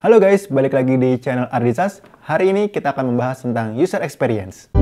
Halo guys, balik lagi di channel Ardisas. Hari ini kita akan membahas tentang user experience.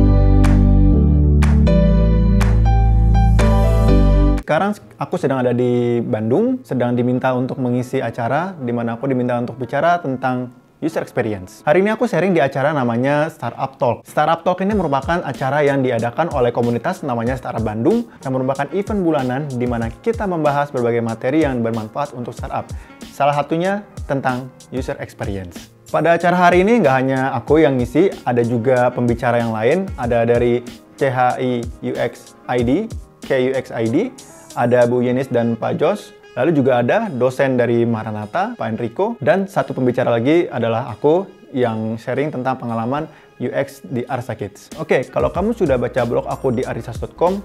Sekarang aku sedang ada di Bandung, sedang diminta untuk mengisi acara di mana aku diminta untuk bicara tentang user experience. Hari ini aku sharing di acara namanya Startup Talk. Startup Talk ini merupakan acara yang diadakan oleh komunitas namanya Startup Bandung yang merupakan event bulanan di mana kita membahas berbagai materi yang bermanfaat untuk startup. Salah satunya tentang user experience. Pada acara hari ini nggak hanya aku yang ngisi, ada juga pembicara yang lain. Ada dari CHI UX ID, KUX ID, ada Bu Yenis dan Pak Jos. Lalu juga ada dosen dari Maranata, Pak Enrico, dan satu pembicara lagi adalah aku yang sharing tentang pengalaman UX di Arsa Kids. Oke, kalau kamu sudah baca blog aku di arisas.com,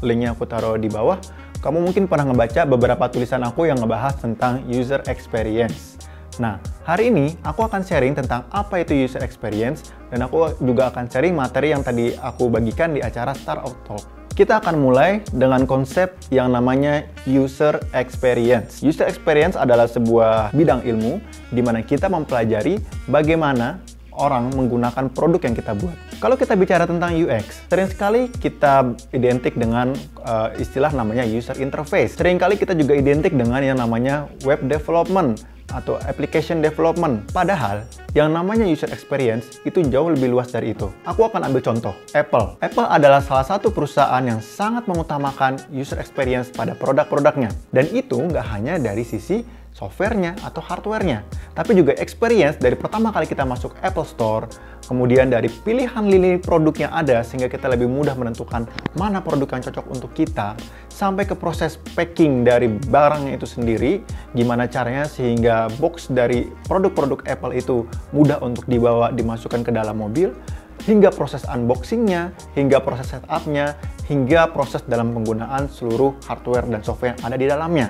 linknya aku taruh di bawah kamu mungkin pernah ngebaca beberapa tulisan aku yang ngebahas tentang user experience. Nah, hari ini aku akan sharing tentang apa itu user experience dan aku juga akan sharing materi yang tadi aku bagikan di acara Start Out Talk. Kita akan mulai dengan konsep yang namanya user experience. User experience adalah sebuah bidang ilmu di mana kita mempelajari bagaimana orang menggunakan produk yang kita buat. Kalau kita bicara tentang UX, sering sekali kita identik dengan uh, istilah namanya user interface. Sering kali kita juga identik dengan yang namanya web development atau application development. Padahal, yang namanya user experience itu jauh lebih luas dari itu. Aku akan ambil contoh, Apple. Apple adalah salah satu perusahaan yang sangat mengutamakan user experience pada produk-produknya. Dan itu nggak hanya dari sisi softwarenya atau hardwarenya, tapi juga experience dari pertama kali kita masuk Apple Store, kemudian dari pilihan lini produk yang ada sehingga kita lebih mudah menentukan mana produk yang cocok untuk kita, sampai ke proses packing dari barangnya itu sendiri, gimana caranya sehingga box dari produk-produk Apple itu mudah untuk dibawa dimasukkan ke dalam mobil, hingga proses unboxingnya, hingga proses setupnya, hingga proses dalam penggunaan seluruh hardware dan software yang ada di dalamnya.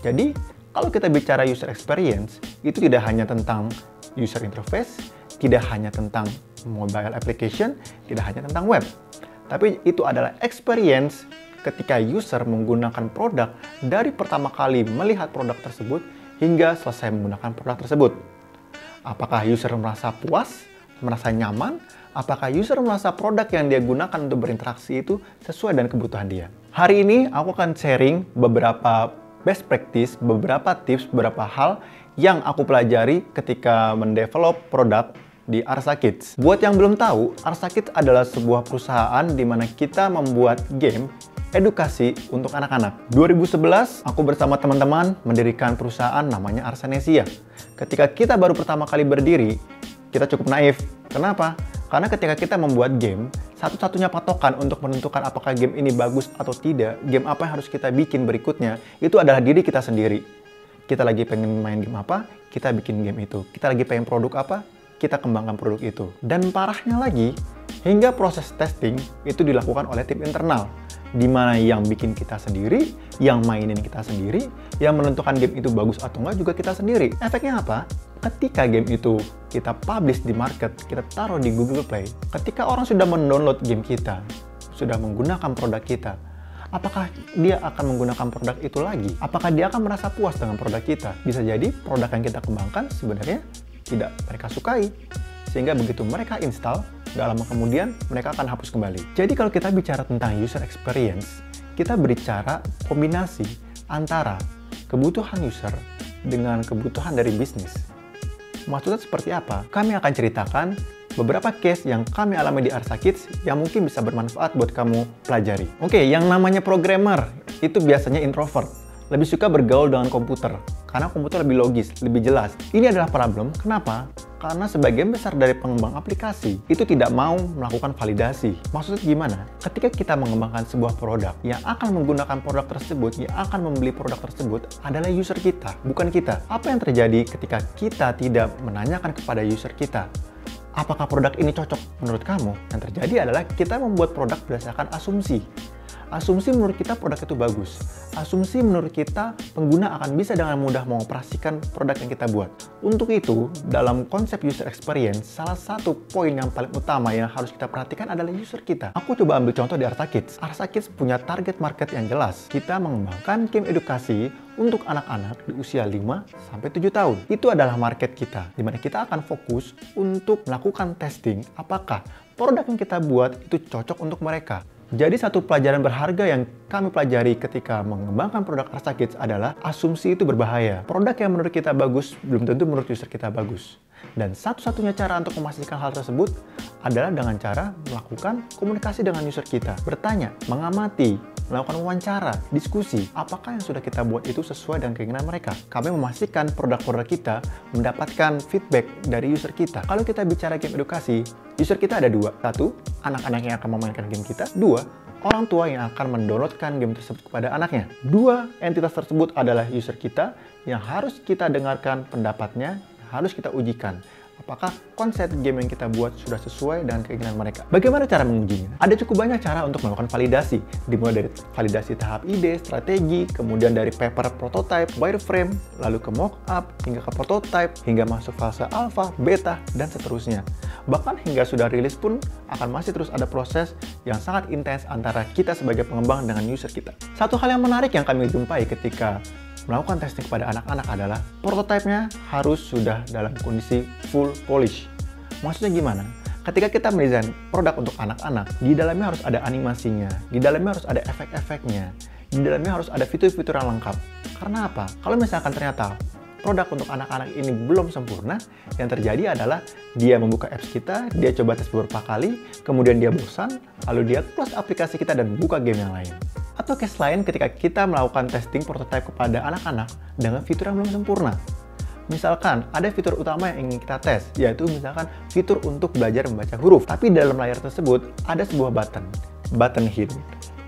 Jadi, kalau kita bicara user experience, itu tidak hanya tentang user interface, tidak hanya tentang mobile application, tidak hanya tentang web. Tapi itu adalah experience ketika user menggunakan produk dari pertama kali melihat produk tersebut hingga selesai menggunakan produk tersebut. Apakah user merasa puas, merasa nyaman, apakah user merasa produk yang dia gunakan untuk berinteraksi itu sesuai dengan kebutuhan dia. Hari ini aku akan sharing beberapa best practice, beberapa tips, beberapa hal yang aku pelajari ketika mendevelop produk di Arsa Kids. Buat yang belum tahu, Arsa Kids adalah sebuah perusahaan di mana kita membuat game edukasi untuk anak-anak. 2011, aku bersama teman-teman mendirikan perusahaan namanya Arsanesia. Ketika kita baru pertama kali berdiri, kita cukup naif. Kenapa? Karena ketika kita membuat game, satu-satunya patokan untuk menentukan apakah game ini bagus atau tidak, game apa yang harus kita bikin berikutnya, itu adalah diri kita sendiri. Kita lagi pengen main game apa, kita bikin game itu. Kita lagi pengen produk apa, kita kembangkan produk itu. Dan parahnya lagi, hingga proses testing itu dilakukan oleh tim internal di mana yang bikin kita sendiri, yang mainin kita sendiri, yang menentukan game itu bagus atau enggak juga kita sendiri. Efeknya apa? Ketika game itu kita publish di market, kita taruh di Google Play, ketika orang sudah mendownload game kita, sudah menggunakan produk kita, apakah dia akan menggunakan produk itu lagi? Apakah dia akan merasa puas dengan produk kita? Bisa jadi produk yang kita kembangkan sebenarnya tidak mereka sukai. Sehingga begitu mereka install, Gak lama kemudian mereka akan hapus kembali. Jadi kalau kita bicara tentang user experience, kita berbicara kombinasi antara kebutuhan user dengan kebutuhan dari bisnis. Maksudnya seperti apa? Kami akan ceritakan beberapa case yang kami alami di Arsa Kids yang mungkin bisa bermanfaat buat kamu pelajari. Oke, yang namanya programmer itu biasanya introvert, lebih suka bergaul dengan komputer karena komputer lebih logis, lebih jelas. Ini adalah problem. Kenapa? karena sebagian besar dari pengembang aplikasi itu tidak mau melakukan validasi. Maksudnya gimana? Ketika kita mengembangkan sebuah produk yang akan menggunakan produk tersebut, yang akan membeli produk tersebut adalah user kita, bukan kita. Apa yang terjadi ketika kita tidak menanyakan kepada user kita, apakah produk ini cocok menurut kamu? Yang terjadi adalah kita membuat produk berdasarkan asumsi. Asumsi menurut kita produk itu bagus. Asumsi menurut kita pengguna akan bisa dengan mudah mengoperasikan produk yang kita buat. Untuk itu, dalam konsep user experience, salah satu poin yang paling utama yang harus kita perhatikan adalah user kita. Aku coba ambil contoh di Arsa Kids. Arsa Kids punya target market yang jelas. Kita mengembangkan game edukasi untuk anak-anak di usia 5 sampai 7 tahun. Itu adalah market kita, di mana kita akan fokus untuk melakukan testing apakah produk yang kita buat itu cocok untuk mereka. Jadi satu pelajaran berharga yang kami pelajari ketika mengembangkan produk Arsa Kids adalah asumsi itu berbahaya. Produk yang menurut kita bagus belum tentu menurut user kita bagus. Dan satu-satunya cara untuk memastikan hal tersebut adalah dengan cara melakukan komunikasi dengan user kita. Bertanya, mengamati, melakukan wawancara, diskusi, apakah yang sudah kita buat itu sesuai dengan keinginan mereka. Kami memastikan produk-produk kita mendapatkan feedback dari user kita. Kalau kita bicara game edukasi, user kita ada dua. Satu, anak-anak yang akan memainkan game kita. Dua, orang tua yang akan mendownloadkan game tersebut kepada anaknya. Dua entitas tersebut adalah user kita yang harus kita dengarkan pendapatnya, harus kita ujikan apakah konsep game yang kita buat sudah sesuai dengan keinginan mereka. Bagaimana cara mengujinya? Ada cukup banyak cara untuk melakukan validasi, dimulai dari validasi tahap ide, strategi, kemudian dari paper prototype, wireframe, lalu ke mockup, hingga ke prototype, hingga masuk fase alpha, beta, dan seterusnya. Bahkan hingga sudah rilis pun akan masih terus ada proses yang sangat intens antara kita sebagai pengembang dengan user kita. Satu hal yang menarik yang kami jumpai ketika melakukan testing kepada anak-anak adalah prototipenya harus sudah dalam kondisi full polish. Maksudnya gimana? Ketika kita mendesain produk untuk anak-anak, di dalamnya harus ada animasinya, di dalamnya harus ada efek-efeknya, di dalamnya harus ada fitur-fitur yang lengkap. Karena apa? Kalau misalkan ternyata produk untuk anak-anak ini belum sempurna, yang terjadi adalah dia membuka apps kita, dia coba tes beberapa kali, kemudian dia bosan, lalu dia close aplikasi kita dan buka game yang lain. Atau case lain ketika kita melakukan testing prototype kepada anak-anak dengan fitur yang belum sempurna. Misalkan ada fitur utama yang ingin kita tes, yaitu misalkan fitur untuk belajar membaca huruf. Tapi dalam layar tersebut ada sebuah button, button hint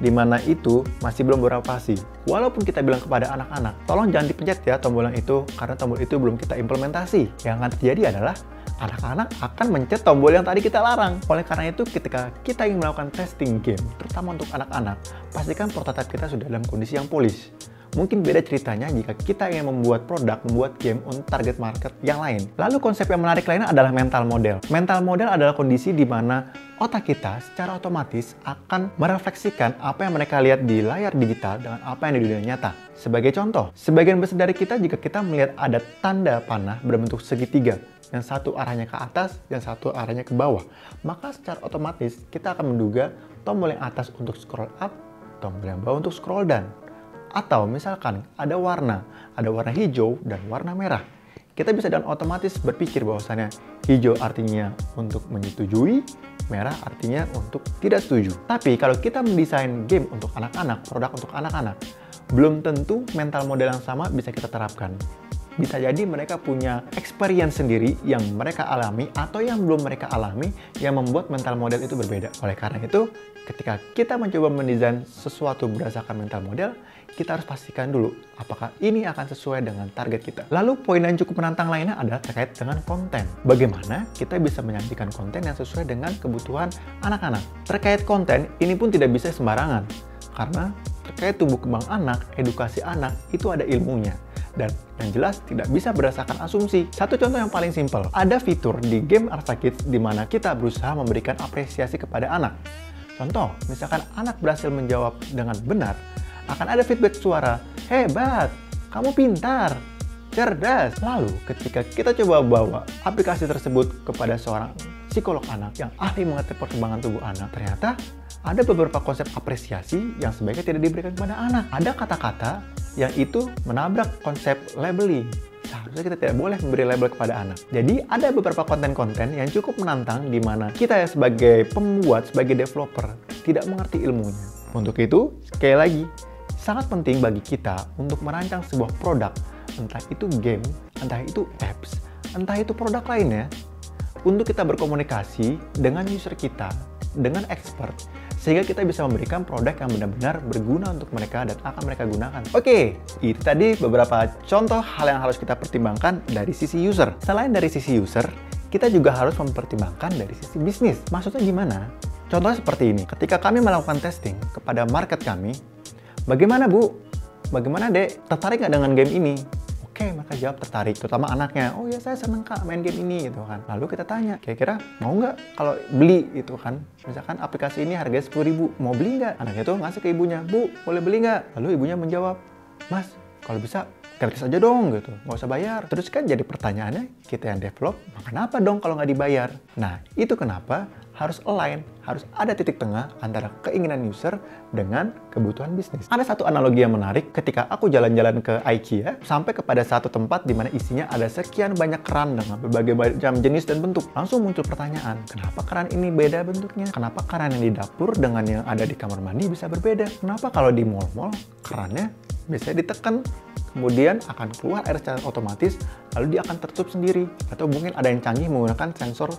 di mana itu masih belum beroperasi. Walaupun kita bilang kepada anak-anak, tolong jangan dipencet ya tombol yang itu, karena tombol itu belum kita implementasi. Yang akan terjadi adalah anak-anak akan mencet tombol yang tadi kita larang. Oleh karena itu, ketika kita ingin melakukan testing game, terutama untuk anak-anak, pastikan prototipe kita sudah dalam kondisi yang polis. Mungkin beda ceritanya jika kita ingin membuat produk, membuat game untuk target market yang lain. Lalu konsep yang menarik lainnya adalah mental model. Mental model adalah kondisi di mana otak kita secara otomatis akan merefleksikan apa yang mereka lihat di layar digital dengan apa yang di dunia nyata. Sebagai contoh, sebagian besar dari kita jika kita melihat ada tanda panah berbentuk segitiga, yang satu arahnya ke atas, yang satu arahnya ke bawah, maka secara otomatis kita akan menduga tombol yang atas untuk scroll up, tombol yang bawah untuk scroll down. Atau misalkan ada warna, ada warna hijau dan warna merah. Kita bisa dan otomatis berpikir bahwasannya hijau artinya untuk menyetujui, merah artinya untuk tidak setuju. Tapi kalau kita mendesain game untuk anak-anak, produk untuk anak-anak, belum tentu mental model yang sama bisa kita terapkan bisa jadi mereka punya experience sendiri yang mereka alami atau yang belum mereka alami yang membuat mental model itu berbeda. Oleh karena itu, ketika kita mencoba mendesain sesuatu berdasarkan mental model, kita harus pastikan dulu apakah ini akan sesuai dengan target kita. Lalu poin yang cukup menantang lainnya adalah terkait dengan konten. Bagaimana kita bisa menyajikan konten yang sesuai dengan kebutuhan anak-anak. Terkait konten, ini pun tidak bisa sembarangan. Karena terkait tumbuh kembang anak, edukasi anak, itu ada ilmunya dan yang jelas tidak bisa berdasarkan asumsi. Satu contoh yang paling simpel, ada fitur di game Arsa Kids di mana kita berusaha memberikan apresiasi kepada anak. Contoh, misalkan anak berhasil menjawab dengan benar, akan ada feedback suara, hebat, kamu pintar, cerdas. Lalu ketika kita coba bawa aplikasi tersebut kepada seorang psikolog anak yang ahli mengerti perkembangan tubuh anak, ternyata ada beberapa konsep apresiasi yang sebaiknya tidak diberikan kepada anak. Ada kata-kata yang itu menabrak konsep labeling. Seharusnya kita tidak boleh memberi label kepada anak. Jadi ada beberapa konten-konten yang cukup menantang di mana kita sebagai pembuat, sebagai developer tidak mengerti ilmunya. Untuk itu, sekali lagi, sangat penting bagi kita untuk merancang sebuah produk, entah itu game, entah itu apps, entah itu produk lainnya, untuk kita berkomunikasi dengan user kita, dengan expert, sehingga kita bisa memberikan produk yang benar-benar berguna untuk mereka dan akan mereka gunakan. Oke, itu tadi beberapa contoh hal yang harus kita pertimbangkan dari sisi user. Selain dari sisi user, kita juga harus mempertimbangkan dari sisi bisnis. Maksudnya gimana? Contohnya seperti ini, ketika kami melakukan testing kepada market kami, bagaimana Bu? Bagaimana Dek? Tertarik nggak dengan game ini? Oke, mereka jawab tertarik, terutama anaknya. Oh ya saya seneng kak main game ini gitu kan. Lalu kita tanya, kira-kira mau nggak kalau beli itu kan? Misalkan aplikasi ini harganya sepuluh ribu, mau beli nggak? Anaknya tuh ngasih ke ibunya, Bu, boleh beli nggak? Lalu ibunya menjawab, Mas, kalau bisa gratis aja dong gitu, nggak usah bayar. Terus kan jadi pertanyaannya, kita yang develop, kenapa dong kalau nggak dibayar? Nah, itu kenapa harus align, harus ada titik tengah antara keinginan user dengan kebutuhan bisnis. Ada satu analogi yang menarik ketika aku jalan-jalan ke IKEA sampai kepada satu tempat di mana isinya ada sekian banyak keran dengan berbagai macam jenis dan bentuk. Langsung muncul pertanyaan, kenapa keran ini beda bentuknya? Kenapa keran yang di dapur dengan yang ada di kamar mandi bisa berbeda? Kenapa kalau di mall-mall kerannya biasanya ditekan kemudian akan keluar air secara otomatis, lalu dia akan tertutup sendiri. Atau mungkin ada yang canggih menggunakan sensor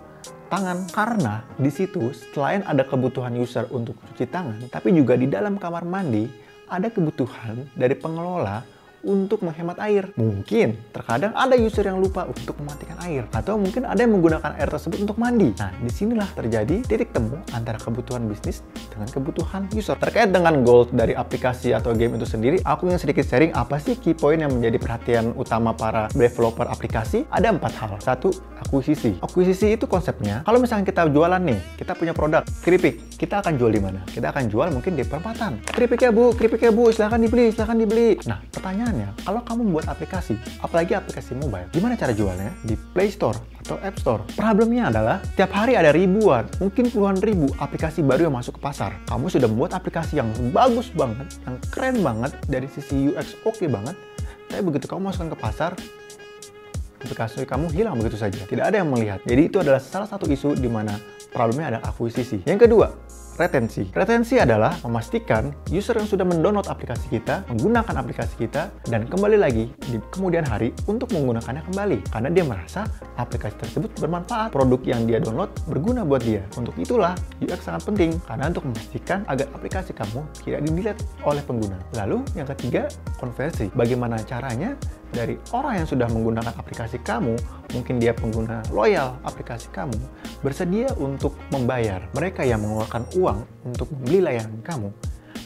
tangan. Karena di situ selain ada kebutuhan user untuk cuci tangan, tapi juga di dalam kamar mandi ada kebutuhan dari pengelola untuk menghemat air. Mungkin terkadang ada user yang lupa untuk mematikan air atau mungkin ada yang menggunakan air tersebut untuk mandi. Nah, di sinilah terjadi titik temu antara kebutuhan bisnis dengan kebutuhan user. Terkait dengan goal dari aplikasi atau game itu sendiri, aku ingin sedikit sharing apa sih key point yang menjadi perhatian utama para developer aplikasi. Ada empat hal. Satu, akuisisi. Akuisisi itu konsepnya, kalau misalnya kita jualan nih, kita punya produk, keripik, kita akan jual di mana? Kita akan jual mungkin di perempatan. Keripik ya bu, keripik ya bu, silahkan dibeli, silahkan dibeli. Nah, pertanyaan pertanyaannya, kalau kamu buat aplikasi, apalagi aplikasi mobile, gimana cara jualnya? Di Play Store atau App Store. Problemnya adalah, tiap hari ada ribuan, mungkin puluhan ribu aplikasi baru yang masuk ke pasar. Kamu sudah membuat aplikasi yang bagus banget, yang keren banget, dari sisi UX oke okay banget, tapi begitu kamu masukkan ke pasar, aplikasi kamu hilang begitu saja. Tidak ada yang melihat. Jadi itu adalah salah satu isu di mana problemnya ada akuisisi. Yang kedua, retensi. Retensi adalah memastikan user yang sudah mendownload aplikasi kita, menggunakan aplikasi kita, dan kembali lagi di kemudian hari untuk menggunakannya kembali. Karena dia merasa aplikasi tersebut bermanfaat, produk yang dia download berguna buat dia. Untuk itulah UX sangat penting, karena untuk memastikan agar aplikasi kamu tidak dilihat oleh pengguna. Lalu yang ketiga, konversi. Bagaimana caranya dari orang yang sudah menggunakan aplikasi kamu, mungkin dia pengguna loyal aplikasi kamu, bersedia untuk membayar. Mereka yang mengeluarkan uang untuk membeli layanan kamu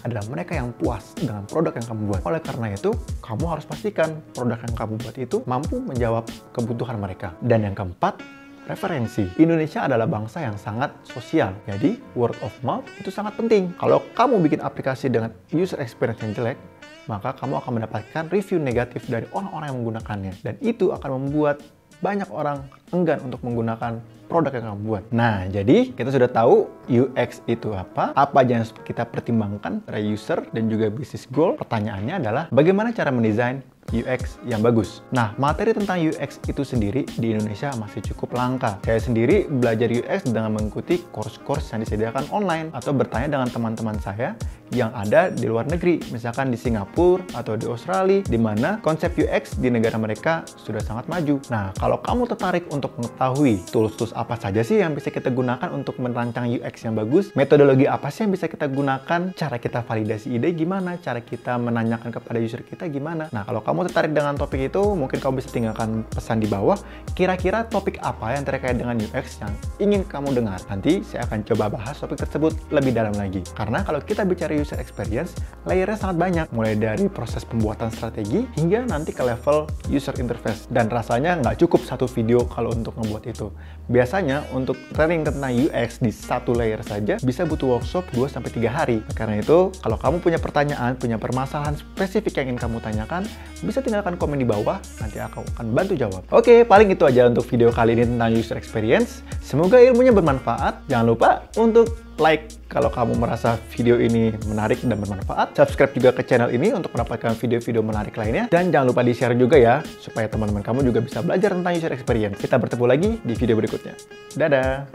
adalah mereka yang puas dengan produk yang kamu buat. Oleh karena itu, kamu harus pastikan produk yang kamu buat itu mampu menjawab kebutuhan mereka. Dan yang keempat, referensi. Indonesia adalah bangsa yang sangat sosial. Jadi, word of mouth itu sangat penting. Kalau kamu bikin aplikasi dengan user experience yang jelek, maka kamu akan mendapatkan review negatif dari orang-orang yang menggunakannya. Dan itu akan membuat banyak orang enggan untuk menggunakan produk yang kamu buat. Nah, jadi kita sudah tahu UX itu apa, apa aja yang kita pertimbangkan para user dan juga business goal. Pertanyaannya adalah bagaimana cara mendesain UX yang bagus. Nah, materi tentang UX itu sendiri di Indonesia masih cukup langka. Saya sendiri belajar UX dengan mengikuti course-course yang disediakan online atau bertanya dengan teman-teman saya yang ada di luar negeri, misalkan di Singapura atau di Australia, di mana konsep UX di negara mereka sudah sangat maju. Nah, kalau kamu tertarik untuk mengetahui tools-tools apa saja sih yang bisa kita gunakan untuk merancang UX yang bagus, metodologi apa sih yang bisa kita gunakan, cara kita validasi ide gimana, cara kita menanyakan kepada user kita gimana. Nah, kalau kamu tertarik dengan topik itu, mungkin kamu bisa tinggalkan pesan di bawah. Kira-kira topik apa yang terkait dengan UX yang ingin kamu dengar? Nanti saya akan coba bahas topik tersebut lebih dalam lagi. Karena kalau kita bicara user experience, layernya sangat banyak. Mulai dari proses pembuatan strategi, hingga nanti ke level user interface. Dan rasanya nggak cukup satu video kalau untuk membuat itu. Biasanya untuk training tentang UX di satu layer saja bisa butuh workshop 2-3 hari. Karena itu, kalau kamu punya pertanyaan, punya permasalahan spesifik yang ingin kamu tanyakan, bisa tinggalkan komen di bawah, nanti aku akan bantu jawab. Oke, paling itu aja untuk video kali ini tentang user experience. Semoga ilmunya bermanfaat. Jangan lupa untuk like kalau kamu merasa video ini menarik dan bermanfaat. Subscribe juga ke channel ini untuk mendapatkan video-video menarik lainnya. Dan jangan lupa di-share juga ya, supaya teman-teman kamu juga bisa belajar tentang user experience. Kita bertemu lagi di video berikutnya. Dadah!